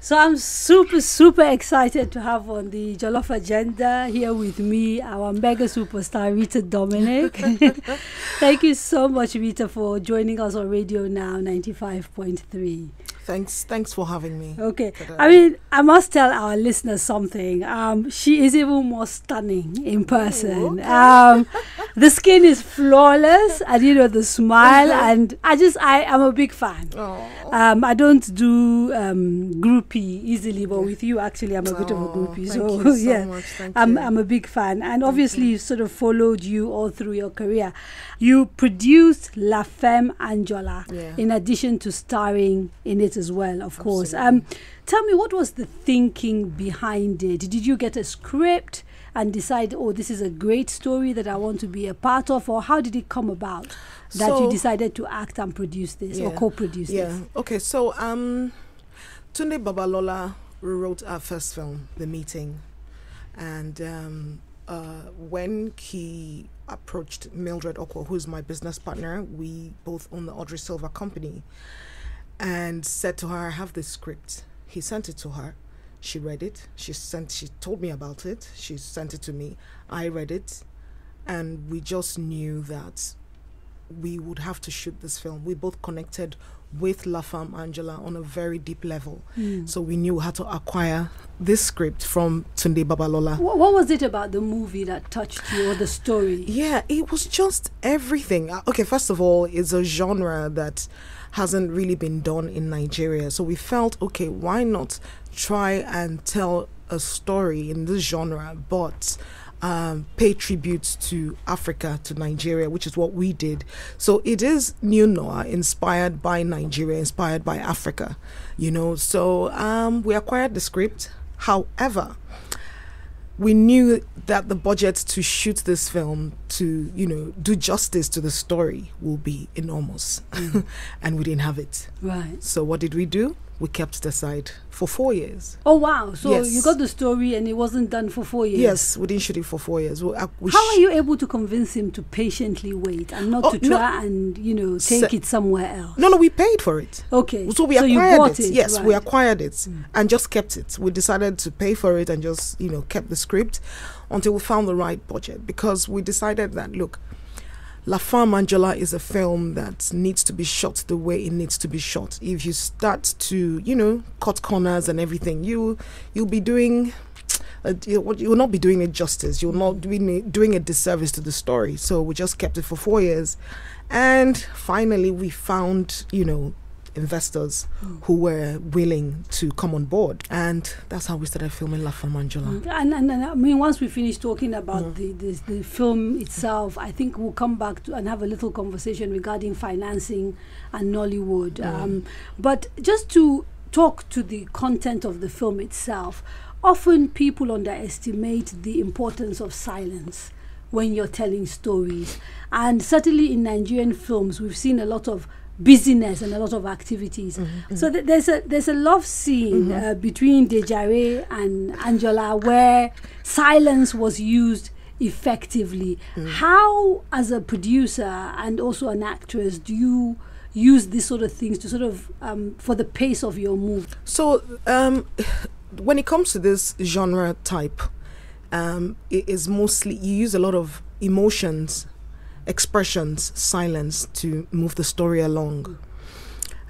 So I'm super, super excited to have on the Jollof agenda here with me our mega superstar Rita Dominic. Thank you so much, Rita, for joining us on Radio Now 95.3. Thanks, thanks for having me. Okay, I mean, I must tell our listeners something. Um, she is even more stunning in person. okay. Um, the skin is flawless, and you know the smile, and I just I am a big fan. Oh, Um, I don't do um, groupie easily, but with you, actually, I'm a bit of a oh, groupie. thank So, you so yeah, much. Thank I'm, you. I'm a big fan. And obviously, sort of followed you all through your career. You produced La Femme Anjola, Yeah. in addition to starring in it as well, of course. Um, tell me, what was the thinking behind it? Did you get a script? And decide, oh, this is a great story that I want to be a part of, or how did it come about that you decided to act and produce this or co-produce yeah. this? Okay. So, um, Tunde Babalola wrote our first film, The Meeting, and um, uh, when he approached Mildred Okwo, who's my business partner, we both own the Audrey Silva Company, and said to her, "I have this script." He sent it to her. She read it. She sent. She told me about it. She sent it to me. I read it, and we just knew that we would have to shoot this film. We both connected with La Femme Anjola on a very deep level. Mm. So we knew how to acquire this script from Tunde Babalola. What, what was it about the movie that touched you or the story? Yeah, it was just everything. Uh, Okay, first of all, it's a genre that hasn't really been done in Nigeria. So we felt, okay, why not try and tell a story in this genre, but um, pay tribute to Africa, to Nigeria, which is what we did. So it is neo-noir inspired by Nigeria, inspired by Africa, you know. So um, we acquired the script. However, we knew that the budget to shoot this film to you know do justice to the story will be enormous and we didn't have it Right. so what did we do we kept it aside for four years Oh wow! So Yes. you got the story and it wasn't done for four years. yes we didn't shoot it for four years we, uh, we How are you able to convince him to patiently wait and not Oh, to no. try and you know take it somewhere else? no no we paid for it Okay. so we you acquired bought it, yes we acquired it and just kept it we decided to pay for it and just you know kept the script until we found the right budget because we decided that look La Femme Anjola is a film that needs to be shot the way it needs to be shot. If you start to, you know, cut corners and everything, you you'll be doing uh, you will not be doing it justice. You'll not doing it, doing a disservice to the story. So we just kept it for four years, and finally we found, you know, investors who were willing to come on board, and that's how we started filming La Femme Anjola. And, and, and I mean, once we finish talking about Mm. the, the the film itself, I think we'll come back to and have a little conversation regarding financing and Nollywood. Mm. Um, but just to talk to the content of the film itself, often people underestimate the importance of silence when you're telling stories, and certainly in Nigerian films, we've seen a lot of busyness and a lot of activities. Mm-hmm. So th- there's a there's a love scene uh, between Dejare and Anjola where silence was used effectively. Mm. How, as a producer and also an actress, do you use these sort of things to sort of um, for the pace of your movie? So, um, when it comes to this genre type, um, it is mostly you use a lot of emotions, expressions, silence to move the story along.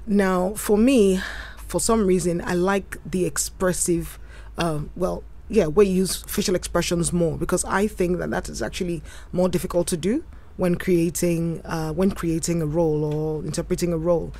Now, for me, for some reason, I like the expressive, uh, well, yeah, we use facial expressions more because I think that that is actually more difficult to do when creating uh, when creating a role or interpreting a role.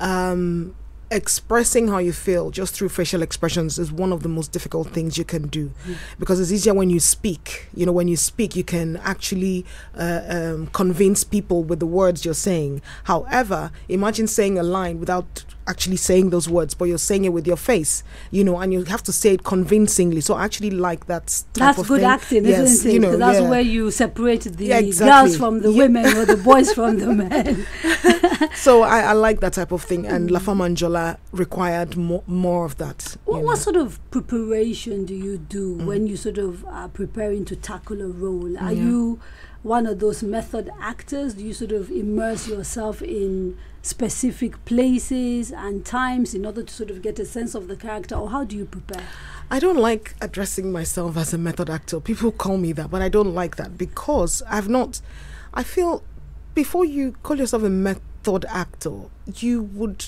Um, expressing how you feel just through facial expressions is one of the most difficult things you can do. Because it's easier when you speak. You know when you speak you can actually uh, um, convince people with the words you're saying. However imagine saying a line without actually saying those words but you're saying it with your face you know and you have to say it convincingly so i actually like that type That's of good thing. acting, yes, isn't it? you know that's yeah. where you separate the Yeah, girls from the Yeah. women or the boys from the men. so I, I like that type of thing and la femme anjola required more, more of that What, what sort of preparation do you do Mm. when you sort of are preparing to tackle a role? Are you one of those method actors? Do you sort of immerse yourself in specific places and times in order to sort of get a sense of the character, or how do you prepare? I don't like addressing myself as a method actor. People call me that, but I don't like that because I've not. I feel before you call yourself a method actor, you would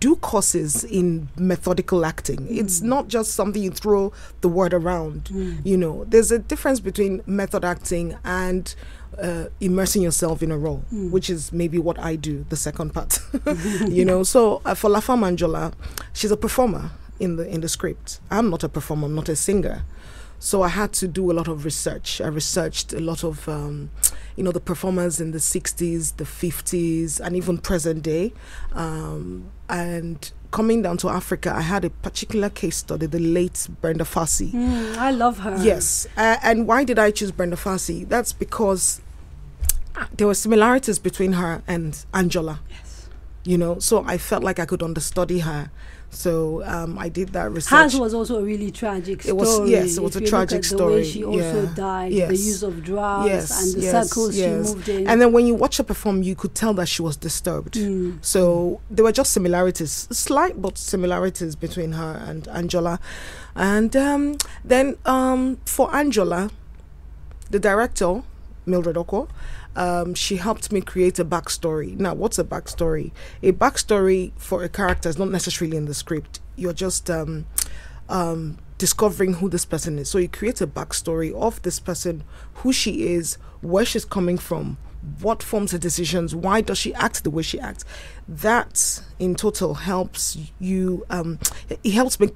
do courses in methodical acting. Mm. It's not just something you throw the word around. Mm. You know, there's a difference between method acting and uh, immersing yourself in a role, mm. which is maybe what I do, the second part. you know, so uh, for La Femme Anjola, she's a performer in the in the script. I'm not a performer. I'm not a singer. So I had to do a lot of research. I researched a lot of, um, you know, the performers in the 60s, the 50s, and even present day. Um, and coming down to Africa, I had a particular case study, the late Brenda Fassie. Mm, I love her. Yes. Uh, and why did I choose Brenda Fassie? That's because there were similarities between her and Anjola. Yes. You know, so I felt like I could understudy her so um, I did that research. Hers was also a really tragic story. It was yes, it was if a tragic the story. way she also yeah. died, yes. the use of drugs yes. and the yes. circles yes. she moved in. And then when you watch her perform, you could tell that she was disturbed. Mm. So there were just similarities, slight but similarities between her and Anjola. And um, then um, for Anjola, the director Mildred Okwo um, she helped me create a backstory. Now, what's a backstory? A backstory for a character is not necessarily in the script. You're just um, um, discovering who this person is. So you create a backstory of this person, who she is, where she's coming from, what forms her decisions, why does she act the way she acts. That in total helps you. Um, it helps make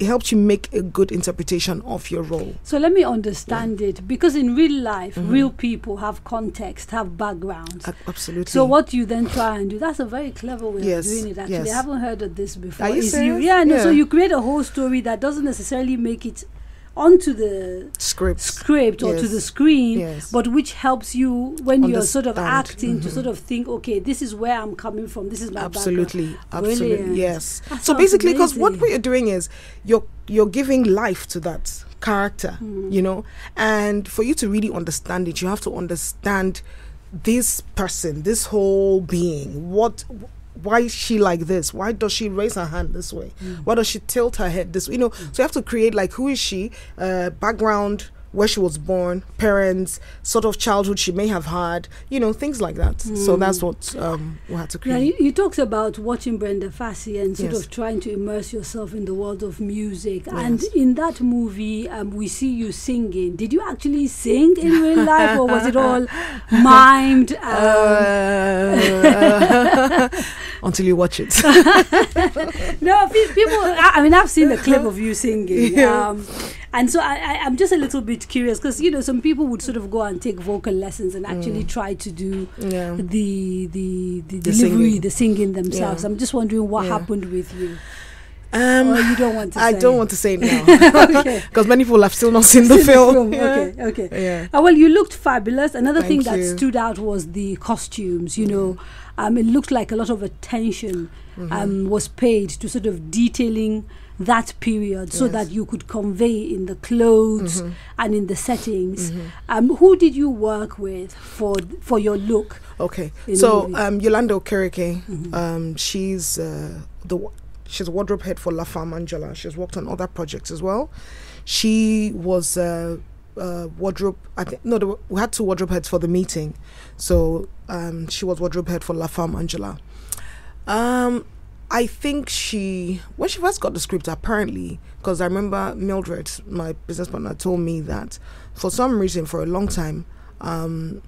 it helps you make a good interpretation of your role. So let me understand yeah. it because in real life, mm-hmm. real people have context, have backgrounds. Uh, absolutely. So what you then try and do, that's a very clever way yes. of doing it actually. Yes. I haven't heard of this before. Are you Is serious? You, yeah, no, yeah. so you create a whole story that doesn't necessarily make it onto the script script or yes. to the screen yes. but which helps you when Understand. you're sort of acting mm-hmm. to sort of think okay this is where i'm coming from this is my absolutely background. absolutely Brilliant. yes so basically because what amazing. we're doing is you're you're giving life to that character Mm. you know and for you to really understand it you have to understand this person this whole being what why is she like this? Why does she raise her hand this way? Mm. Why does she tilt her head this way? You know, so you have to create like who is she, uh, background, where she was born, parents, sort of childhood she may have had, you know, things like that. So Mm. that's what um, we had to create. you, you talked about watching Brenda Fassie and sort Yes. of trying to immerse yourself in the world of music. And in that movie, um, we see you singing. Did you actually sing in real life, or was it all mimed? Um, Uh, until you watch it. no, people. I, I mean, I've seen the clip of you singing, Yeah. And so I, I, I'm just a little bit curious because you know some people would sort of go and take vocal lessons and actually try to do yeah. the the the, The delivery, singing. the singing themselves. Yeah. I'm just wondering what Yeah. happened with you. Um, or you don't want to. I say? don't want to say it now because many people have still not seen the Seen film. Yeah. Okay, okay. Yeah. Uh, well, you looked fabulous. Another thing Thank that you. stood out was the costumes. You know, um, it looked like a lot of attention Mm-hmm. um, was paid to sort of detailing that period so that you could convey in the clothes Mhm. and in the settings. Mhm. Um, who did you work with for for your look? Okay. So um, Yolanda Okereke, Mhm. um, she's uh, the wa- she's a wardrobe head for La Femme Anjola. She's worked on other projects as well. She was uh, uh, wardrobe. I think no, we had two wardrobe heads for the meeting. So um, she was wardrobe head for La Femme Anjola. Um, I think she when she first got the script apparently because I remember Mildred, my business partner, told me that for some reason for a long time, um,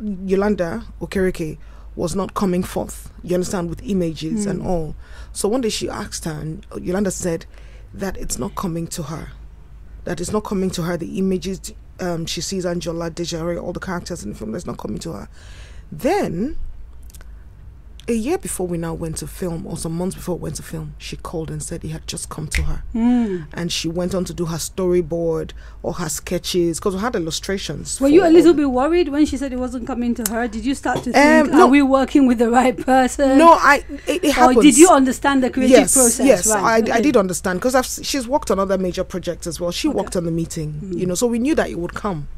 Yolanda Okereke was not coming forth. You understand with images and Mm. all. So one day she asked her, and Yolanda said that it's not coming to her. That it's not coming to her. The images um, she sees Anjola, Desiree, all the characters in the film, that's not coming to her. Then a year before we now went to film, or some months before we went to film, she called and said it had just come to her. Mm. And she went on to do her storyboard or her sketches because we had illustrations. Were you a little bit worried when she said it wasn't coming to her? Did you start to think, Um, no. are we working with the right person? No, I. It, it Or did you understand the creative yes, process? Yes, right? I, I did understand because she's worked on other major projects as well. She Okay. worked on the meeting, Mhm. you know, so we knew that it would come.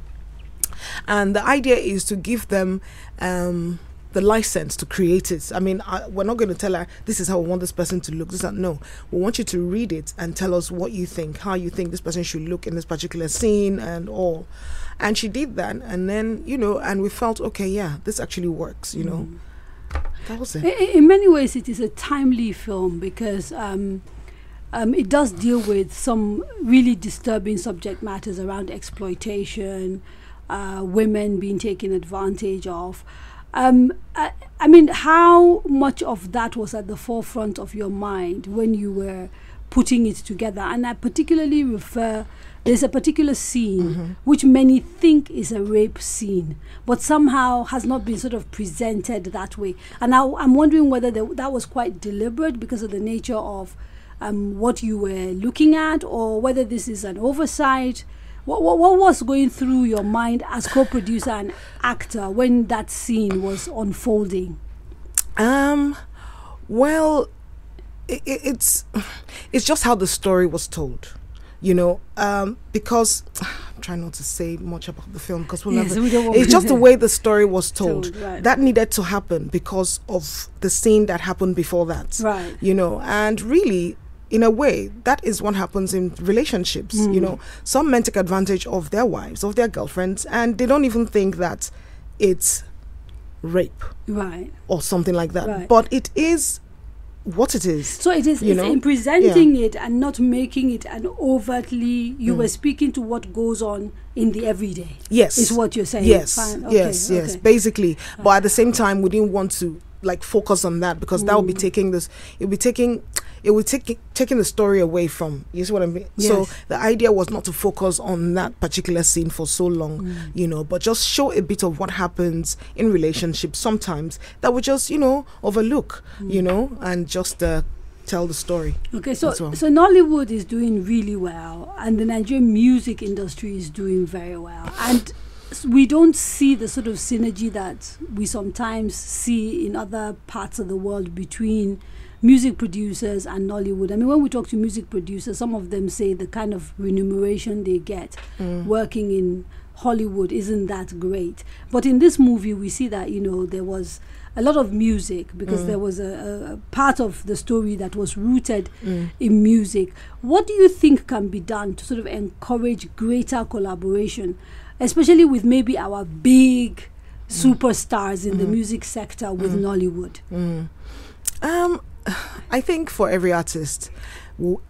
and the idea is to give them um, the license to create it. I mean, I, we're not going to tell her this is how we want this person to look. This is no, we want you to read it and tell us what you think, how you think this person should look in this particular scene, and all. And she did that, and then you know, and we felt okay, yeah, this actually works. You know, mm. that was it. In, in, many ways, it is a timely film because. Um, um, it does deal with some really disturbing subject matters around exploitation, uh, women being taken advantage of. Um, I, I, mean, how much of that was at the forefront of your mind when you were putting it together? And I particularly refer, there's a particular scene mm-hmm. which many think is a rape scene, but somehow has not been sort of presented that way. And I, am wondering whether the, that was quite deliberate because of the nature of um, what you were looking at, or whether this is an oversight what, what, what was going through your mind as co-producer and actor when that scene was unfolding? Um, well, it, it, it's it's just how the story was told, you know. Um, because I'm trying not to say much about the film because we'll yes, never. We it's just the way the story was told. told right. That needed to happen because of the scene that happened before that. Right. You know, and really, in a way, that is what happens in relationships. Mm. You know, some men take advantage of their wives, of their girlfriends, and they don't even think that it's rape, right, or something like that. Right. But it is what it is. So it is. You know? in presenting yeah. it and not making it an overtly. You mm. were speaking to what goes on in the everyday. Yes, is what you're saying. Yes, okay, yes, okay. yes. Basically, but at the same time, we didn't want to like focus on that because mm. that would be mm. taking this. It would be taking it would take taking the story away from you see what I mean. Yes. So the idea was not to focus on that particular scene for so long, mm. you know, but just show a bit of what happens in relationships sometimes that we just you know overlook, mm. you know, and just uh, tell the story. Okay, so well. so Nollywood is doing really well, and the Nigerian music industry is doing very well, and we don't see the sort of synergy that we sometimes see in other parts of the world between music producers and Nollywood. I mean, when we talk to music producers, some of them say the kind of remuneration they get mm. working in Nollywood isn't that great. But in this movie, we see that, you know, there was a lot of music because mm. there was a, a, part of the story that was rooted mm. in music. What do you think can be done to sort of encourage greater collaboration, especially with maybe our big mm. superstars in the mm. music sector with mm. Nollywood? Um, I think for every artist,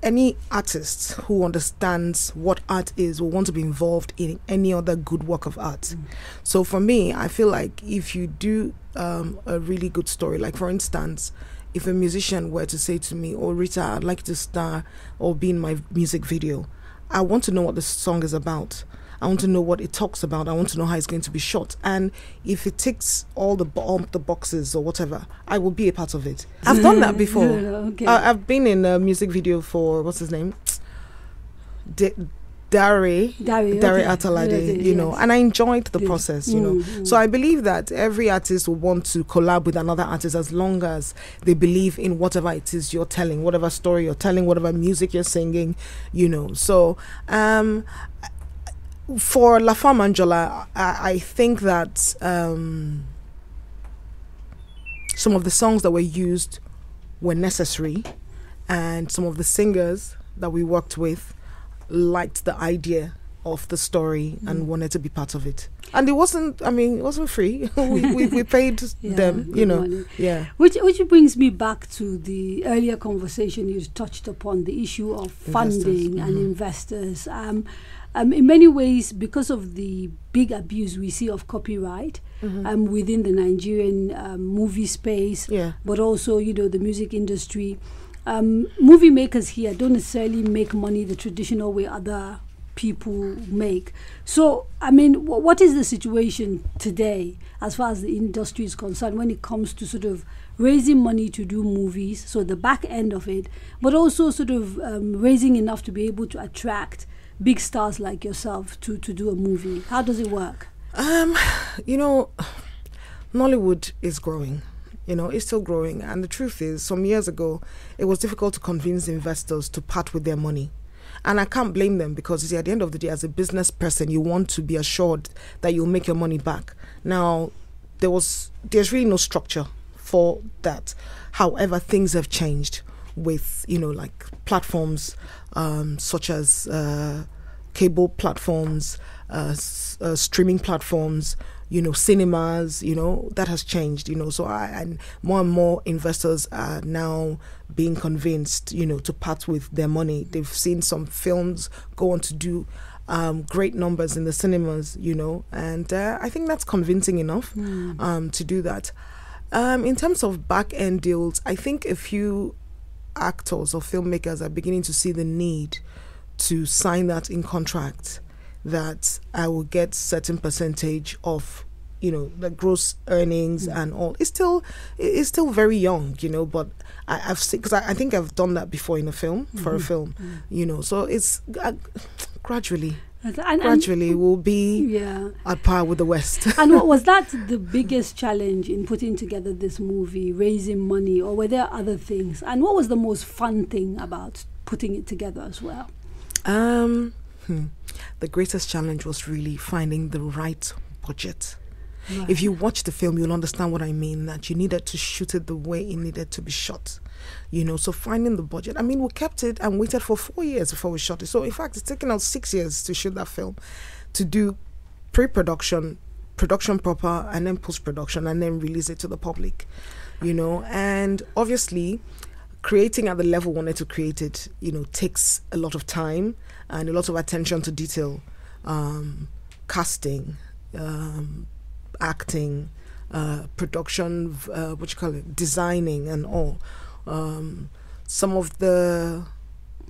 any artist who understands what art is will want to be involved in any other good work of art. Mm. So for me, I feel like if you do um, a really good story, like for instance, if a musician were to say to me, "Oh Rita, I'd like to star or be in my music video," I want to know what the song is about. I want to know what it talks about. I want to know how it's going to be shot. And if it ticks all the all the boxes or whatever, I will be a part of it. I've done that before. okay. I, have been in a music video for what's his name, D- Dare, Dare okay. Art Alade, you know, and I enjoyed the yes. process, you mm, know. Mm. So I believe that every artist will want to collab with another artist as long as they believe in whatever it is you're telling, whatever story you're telling, whatever music you're singing, you know. So um, for La Femme Anjola, I, I think that um, some of the songs that were used were necessary, and some of the singers that we worked with liked the idea of the story mm. and wanted to be part of it. And it wasn't, I mean, it wasn't free. we, we, we, paid yeah, them, you know. Money. Yeah. Which, which brings me back to the earlier conversation you touched upon the issue of funding mm-hmm. and investors. Um, um, in many ways, because of the big abuse we see of copyright mm-hmm. um, within the Nigerian um, movie space, yeah. but also, you know, the music industry, um, movie makers here don't necessarily make money the traditional way other people make. So, I mean, w- what is the situation today as far as the industry is concerned when it comes to sort of raising money to do movies, so the back end of it, but also sort of um, raising enough to be able to attract big stars like yourself to, to do a movie? How does it work? Um, you know, Nollywood is growing. You know, it's still growing. And the truth is, some years ago, it was difficult to convince investors to part with their money. And I can't blame them because you see, at the end of the day, as a business person, you want to be assured that you'll make your money back. Now, there was there's really no structure for that. However, things have changed with you know like platforms um, such as uh, cable platforms, uh, s- uh, streaming platforms, you know, cinemas, you know, that has changed, you know. So I and more and more investors are now being convinced, you know, to part with their money. They've seen some films go on to do um, great numbers in the cinemas, you know, and uh, I think that's convincing enough Hmm. um, to do that. Um, in terms of back end deals, I think a few actors or filmmakers are beginning to see the need to sign that in contract that I will get certain percentage of you know the gross earnings mm. and all. It's still it's still very young you know but I, I've seen because I, I think I've done that before in a film for a mm-hmm. film mm. you know. So it's uh, gradually And, and- gradually we'll be yeah. at par with the West and what was that the biggest challenge in putting together this movie, raising money, or were there other things? And what was the most fun thing about putting it together as well? Um, hmm. the greatest challenge was really finding the right budget. If you watch the film, you'll understand what I mean. That you needed to shoot it the way it needed to be shot. You know, so finding the budget. I mean, we kept it and waited for four years before we shot it. So in fact, it's taken us six years to shoot that film, to do pre-production, production proper, and then post-production, and then release it to the public. You know, and obviously, creating at the level we wanted to create it, you know, takes a lot of time and a lot of attention to detail, um, casting, um, acting, uh, production, uh, what you call it, designing, and all. Um, some of the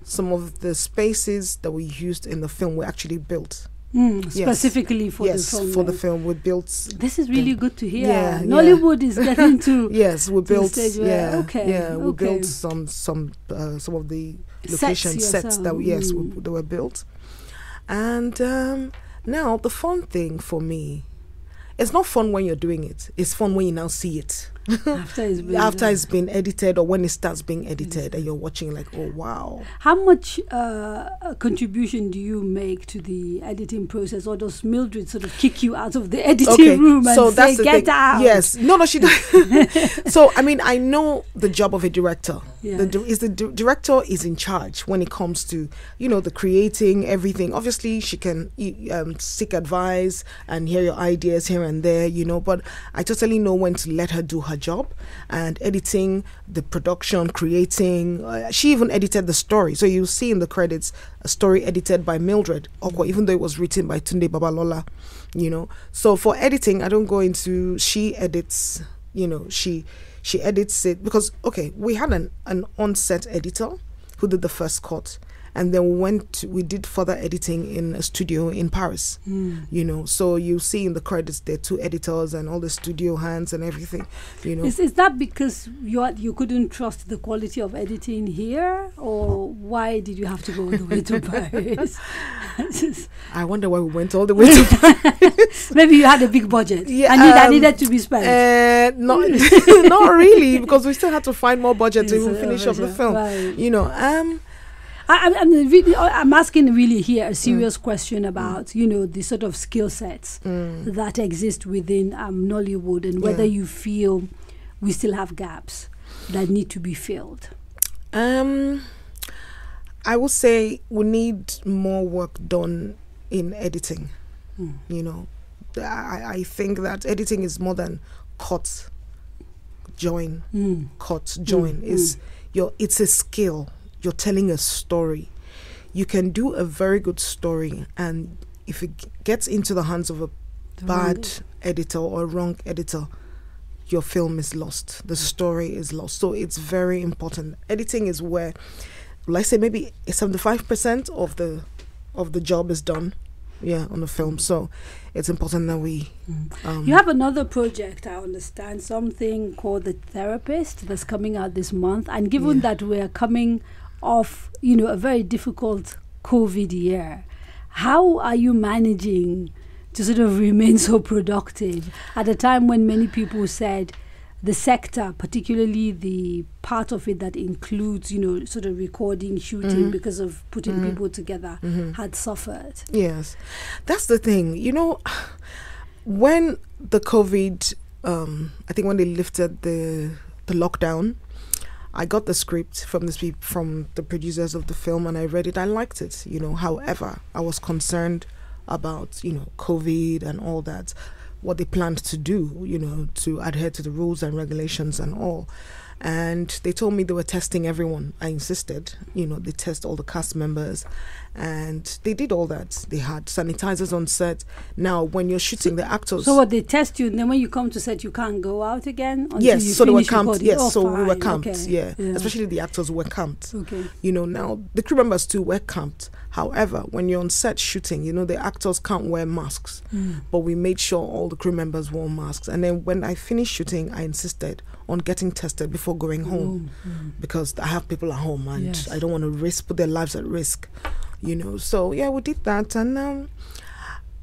some of the spaces that we used in the film were actually built. Mm, Yes. specifically for yes, the film. for the film, we built. This is really good to hear. Yeah, yeah. Nollywood is getting to Yes, we built. Yeah, okay, yeah, we okay. built some some uh, some of the location sets, that yourself, yes mm. w- they were built and um, now the fun thing for me it's not fun when you're doing it. It's fun when you now see it after it's been after it's been edited or when it starts being edited and you're watching like oh wow How much uh, uh, contribution do you make to the editing process, or does Mildred sort of kick you out of the editing room and so say, that's the "Get thing. out"? Yes, no, no, she. so I mean, I know the job of a director. The di- is the di- director is in charge when it comes to you know the creating everything. Obviously, she can um, seek advice and hear your ideas here and there, you know. But I totally know when to let her do her job and editing the production, creating. Uh, she even edited the story, so you'll see in the credits a story edited by Mildred Okwo, even though it was written by Tunde Babalola you know. So for editing i don't go into she edits you know she she edits it because okay we had an an on-set editor who did the first cut and then we went we did further editing in a studio in paris Hmm. you know so you see in the credits there are two editors and all the studio hands and everything you know Is, is that because you you couldn't trust the quality of editing here, or why did you have to go all the way to Paris? i wonder why we went all the way to Paris. Maybe you had a big budget Yeah, and that um, needed to be spent. uh, not not really because we still had to find more budget to even uh, finish off the film right. you know um I, I'm, I'm really, I'm asking really here a Mm. serious question about you know the sort of skill sets mm. that exist within um, Nollywood and whether Yeah. you feel we still have gaps that need to be filled. Um, I would say we need more work done in editing. Hmm. You know, I, I think that editing is more than cut, join, Mm. cut, join. Mm, Is your it's a skill. You're telling a story. You can do a very good story, and if it g- gets into the hands of a The bad editor or wrong editor, your film is lost. The story is lost. So it's very important. Editing is where, let's say, maybe seventy-five percent of the of the job is done. Yeah, on the film. So it's important that we. Um, You have another project, I understand, something called The Therapist that's coming out this month. And given Yeah. that we're coming off, you know, a very difficult COVID year, how are you managing to sort of remain so productive at a time when many people said the sector, particularly the part of it that includes, you know, sort of recording, shooting, Mhm. because of putting Mhm. people together, Mhm. had suffered. Yes, that's the thing. You know, when the COVID, um, I think when they lifted the the lockdown, I got the script from the from the producers of the film, and I read it. I liked it. You know, however, I was concerned about you know COVID and all that, what they planned to do. You know, to adhere to the rules and regulations and all. And they told me they were testing everyone. I insisted, you know, they test all the cast members, and they did all that. They had sanitizers on set. Now, when you're shooting, the actors. So what they test you, and then when you come to set, you can't go out again. Until yes, so they were camped. Yes, Oh, so we were camped. okay. Yeah. Yeah. especially the actors were camped. Okay. You know, now the crew members too were camped. However, when you're on set shooting, you know the actors can't wear masks, Mm. but we made sure all the crew members wore masks. And then when I finished shooting, I insisted on getting tested before going home Mm. because I have people at home and Yes. I don't want to risk put their lives at risk, you know. So yeah, we did that, and um,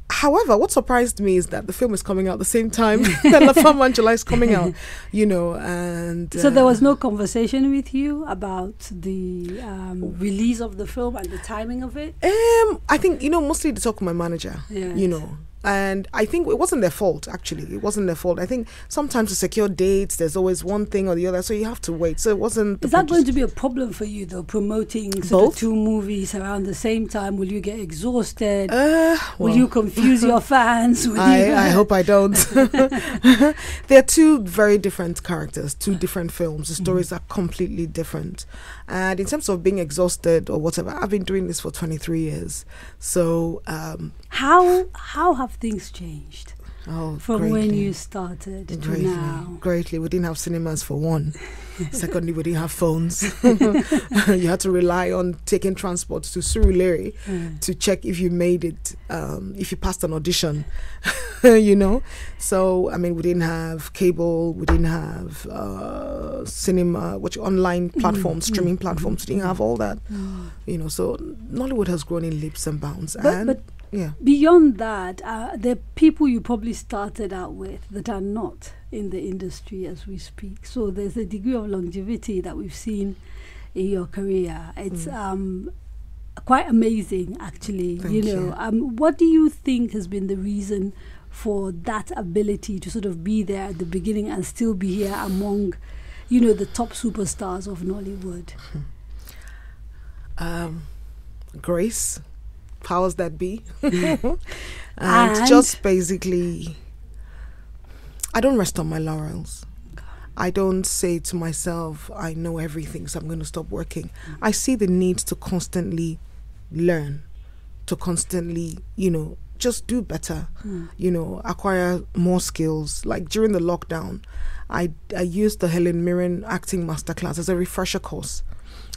however, what surprised me is that the film is coming out the same time that La Femme Anjola is coming out, you know, and So there uh, was no conversation with you about the um, release of the film and the timing of it. Um, I think you know mostly to talk with my manager. Yes. You know, and I think it wasn't their fault. Actually, it wasn't their fault. I think sometimes to secure dates, there's always one thing or the other, so you have to wait. So it wasn't. Is that going to be a problem for you though? Promoting sort Both? of two movies around the same time, will you get exhausted? Uh, will you confuse your fans? Will you I, I hope I don't. They're two very different characters, two different films. The stories are completely different. And in terms of being exhausted or whatever, I've been doing this for 23 years. So, um, How how have things changed oh, from when you started to Greatly, now? greatly. We didn't have cinemas for one. Secondly, we didn't have phones. you had to rely on taking transport to Surulere Mm. to check if you made it, um, if you passed an audition, you know. So I mean, we didn't have cable, we didn't have uh, cinema, which online platforms, mm, streaming mm, platforms. We didn't have all that, Mm. you know. So Nollywood has grown in leaps and bounds, But, and but yeah, beyond that, uh, the people you probably started out with that are not in the industry as we speak. So there's a degree of longevity that we've seen in your career. It's Mm. um, quite amazing, actually. Thank you know, you. Um, what do you think has been the reason for that ability to sort of be there at the beginning and still be here among, you know, the top superstars of Nollywood? um, grace, powers that be, and, And- just basically, I don't rest on my laurels. I don't say to myself, I know everything, so I'm going to stop working. I see the need to constantly learn, to constantly, you know, just do better, Mm. you know, acquire more skills. Like during the lockdown, I, I used the Helen Mirren acting masterclass as a refresher course.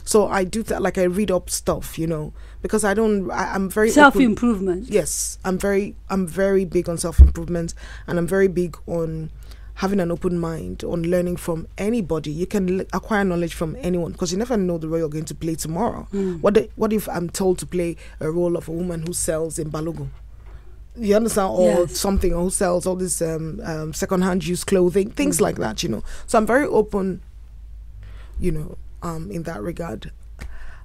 So I do that, like I read up stuff, you know, because I don't, I, I'm very Self open- improvement. yes i'm very i'm very big on self-improvement and i'm very big on having an open mind on learning from anybody you can l- acquire knowledge from anyone because you never know the role you're going to play tomorrow Mm. what the, what if i'm told to play a role of a woman who sells in Balogun you understand or Yes. something or who sells all this um, um, second-hand used clothing things Mm. like that you know so i'm very open you know um, in that regard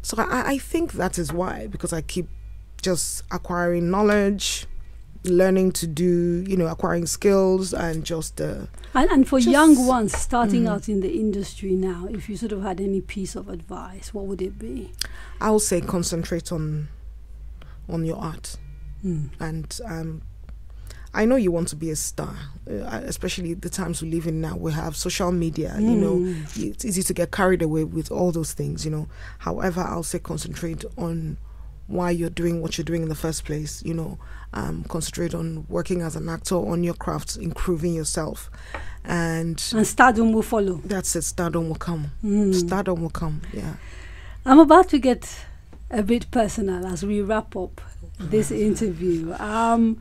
so I, I think that is why because i keep just acquiring knowledge learning to do you know acquiring skills and just uh, And, and for Just- young ones starting Mhm. out in the industry now, if you sort of had any piece of advice, what would it be? i'll say concentrate on on your art Mm. and um, I know you want to be a star, uh, especially the times we live in now. We have social media, you know, Mm. it's easy to get carried away with all those things, you know. However, I'll say concentrate on why you're doing what you're doing in the first place, you know. Um, concentrate on working as an actor on your craft, improving yourself, and And stardom will follow. that's it. Stardom will come. Mm. Stardom will come. Yeah. I'm about to get a bit personal as we wrap up this interview. Um,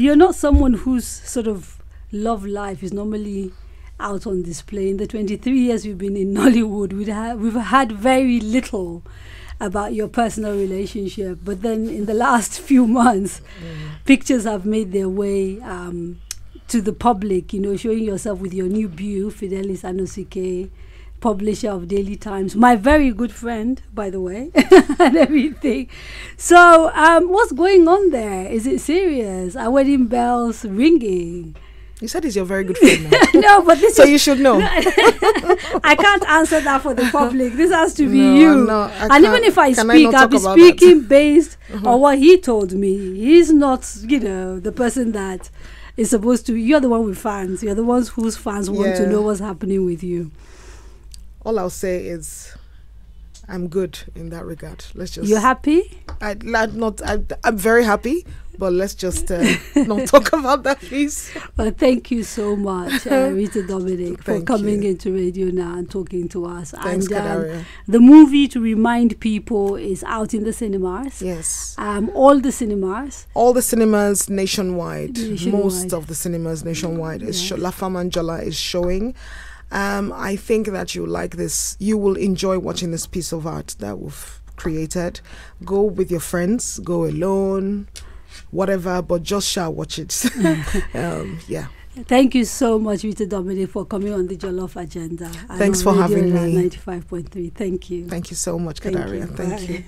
you're not someone whose sort of love life is normally out on display. In the 23 years we've been in Nollywood, we'd ha- we've had very little about your personal relationship. But then in the last few months, pictures have made their way um, to the public, you know, showing yourself with your new beau, Fidelis Anosike, publisher of Daily Times, my very good friend, by the way, and everything. So, um, what's going on there? Is it serious? Are wedding bells ringing? You said he's your very good friend. No, but this so you should know. I can't answer that for the public. This has to be No, you. no, and even if I can I speak, I'll be speaking based on what he told me. He's not, you know, the person that is supposed to. You're the one with fans. You're the ones whose fans want to know what's happening with you. All I'll say is, I'm good in that regard. Let's just. You're happy? I, I'm not. I, I'm very happy, but let's just uh, not talk about that, please. Well, thank you so much, uh, Rita Dominic, for coming you. into radio now and talking to us. Thanks, and um, Kadaria. the movie, to remind people, is out in the cinemas. Yes. Um, all the cinemas. All the cinemas nationwide, Nationwide. most of the cinemas nationwide is La Fama is showing. Um, I think that you like this. You will enjoy watching this piece of art that we've created. Go with your friends, go alone, whatever, but just shall watch it. um, yeah. Thank you so much, Rita Dominic, for coming on the Jollof Agenda. Thanks for having me. 95.3. Thank you. Thank you so much, Thank Kadaria. you. Thank you.